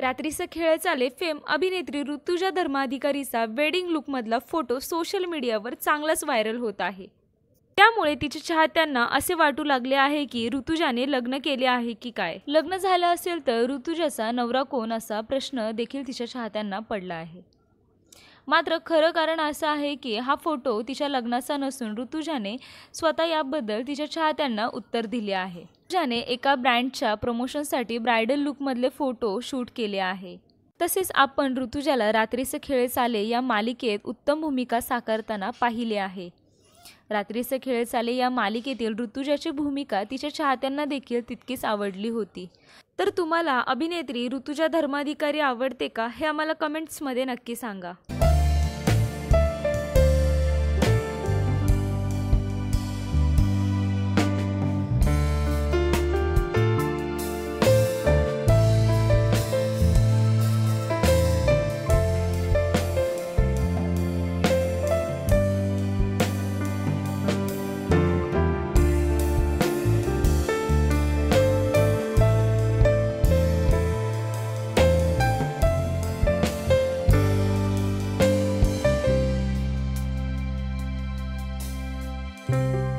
रात्रीचं खेळ चाले फेम अभिनेत्री ऋतुजा धर्माधिकारीचा वेडिंग लुकमधला फोटो सोशल मीडियावर चांगलाच व्हायरल होत आहे. त्यामुळे तिच्या चाहत्यांना असे वाटू लागले आहे की ऋतुजाने लग्न केले आहे की काय? लग्न झालं असेल तर ऋतुजाचा नवरा कोण असा प्रश्न देखील तिच्या चाहत्यांना पडला आहे. मात्र खरं कारण असं आहे की हा फोटो तिच्या लग्नाचा नसून ऋतुजाने स्वतः याबद्दल तिच्या चाहत्यांना उत्तर दिले आहे. ज्याने एका ब्रँडच्या प्रमोशनसाठी ब्रायडल लुकमधले फोटो शूट केले आहे. तसेच आपण ऋतुजाला रात्रीचे खेळ चाले या मालिकेत उत्तम भूमिका साकारताना पाहिले आहे. रात्रीचे खेळ चाले या मालिकेतील ऋतुजाची भूमिका तिच्या चाहत्यांना देखील तितकीच आवडली होती. तर तुम्हाला अभिनेत्री ऋतुजा धर्माधिकारी आवडते का हे आम्हाला कमेंट्समध्ये नक्की सांगा. Bye.